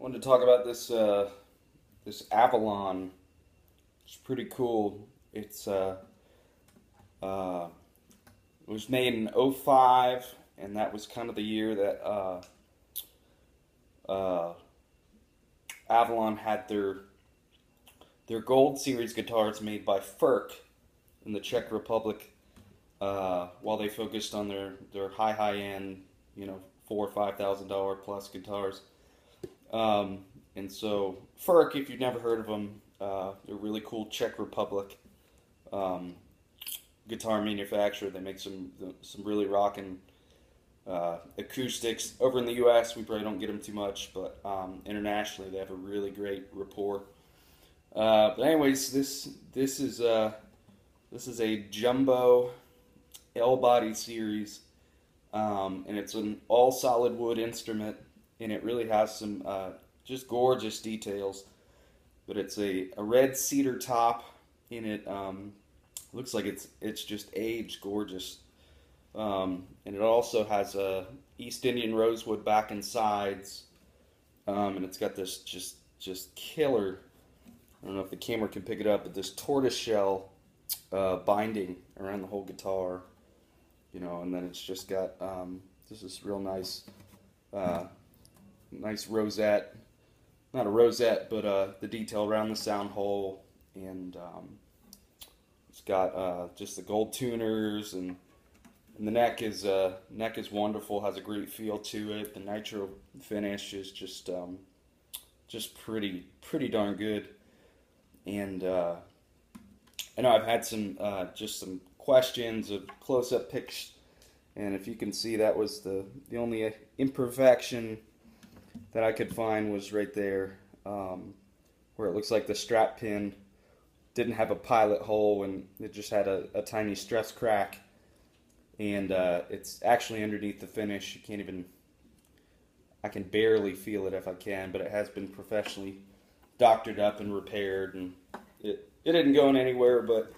wanted to talk about this uh, this Avalon. It's pretty cool. It's uh, uh, it was made in 05, and that was kind of the year that uh, uh, Avalon had their their Gold Series guitars made by Furch in the Czech Republic. Uh, while they focused on their, their high high end, you know, four or five thousand dollar plus guitars. Um, and so Furch, if you've never heard of them, uh, they're really cool Czech Republic um, guitar manufacturer. They make some some really rocking uh, acoustics. Over in the U.S., we probably don't get them too much, but um, internationally, they have a really great rapport. Uh, but anyways, this this is uh, this is a jumbo L body series, um, and it's an all solid wood instrument and it really has some uh, just gorgeous details. But it's a, a red cedar top in it. Um, looks like it's it's just aged gorgeous. Um, and it also has a East Indian rosewood back and sides, um, and it's got this just just killer. I don't know if the camera can pick it up, but this tortoise shell uh, binding around the whole guitar, you know, and then it's just got um, this is real nice uh, nice rosette, not a rosette, but uh, the detail around the sound hole, and um, it's got uh, just the gold tuners, and, and the neck is uh, neck is wonderful, has a great feel to it. The nitro finish is just um, just pretty pretty darn good, and uh, I know I've had some uh, just some questions of close up pics. And if you can see, that was the, the only imperfection that I could find was right there, um, where it looks like the strap pin didn't have a pilot hole and it just had a, a tiny stress crack. And uh, it's actually underneath the finish. You can't even, I can barely feel it if I can, but it has been professionally doctored up and repaired. And it, it didn't go in anywhere, but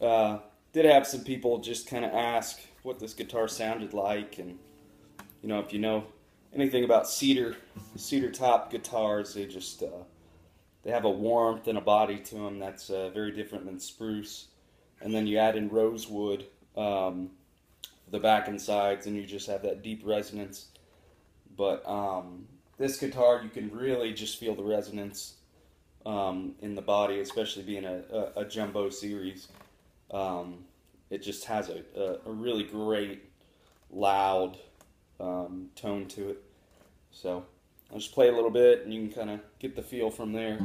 uh, did have some people just kind of ask what this guitar sounded like. And, you know, if you know anything about cedar cedar top guitars. They just uh, they have a warmth and a body to them that's uh, very different than spruce. And then you add in rosewood, um, the back and sides, and you just have that deep resonance. But um, this guitar, you can really just feel the resonance um, in the body, especially being a, a, a jumbo series. Um, it just has a, a, a really great, loud um, tone to it. So I'll just play a little bit and you can kind of get the feel from there.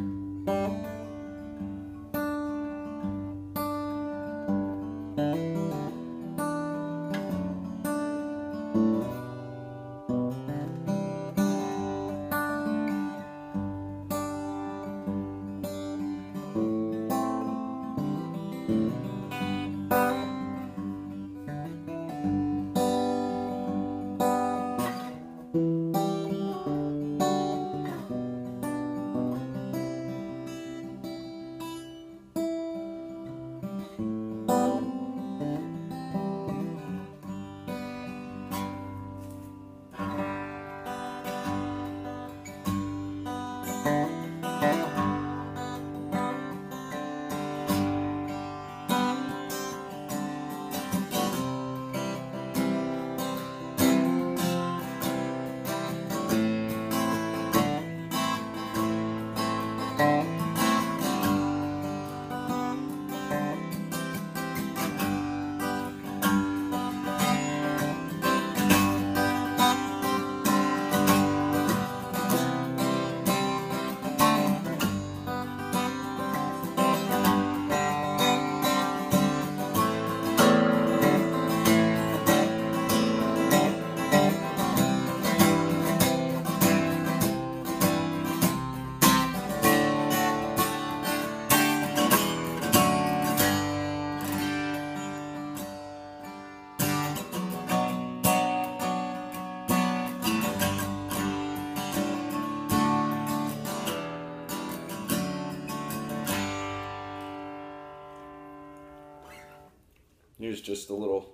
Just a little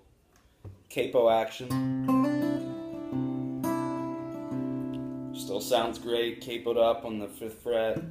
capo action. Still sounds great, capoed up on the fifth fret.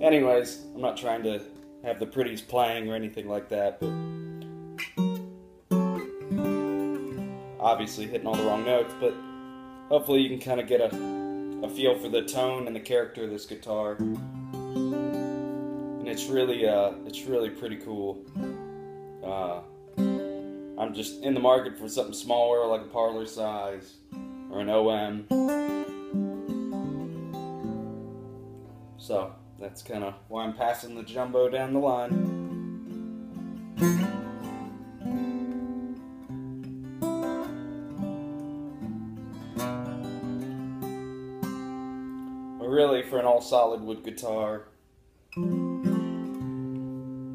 Anyways, I'm not trying to have the pretties playing or anything like that, but obviously hitting all the wrong notes, but hopefully you can kind of get a, a feel for the tone and the character of this guitar. And it's really, uh, it's really pretty cool. Uh, I'm just in the market for something smaller, like a parlor size or an OM. So that's kind of why I'm passing the jumbo down the line. Really, for an all solid wood guitar, with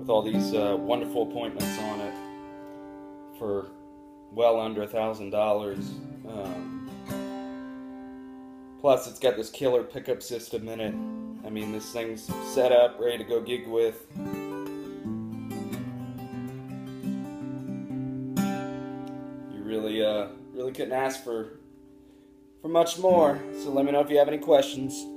all these uh, wonderful appointments on it, for well under a thousand dollars. Um, plus, it's got this killer pickup system in it. I mean, this thing's set up, ready to go gig with. You really, uh, really couldn't ask for for much more. So let me know if you have any questions.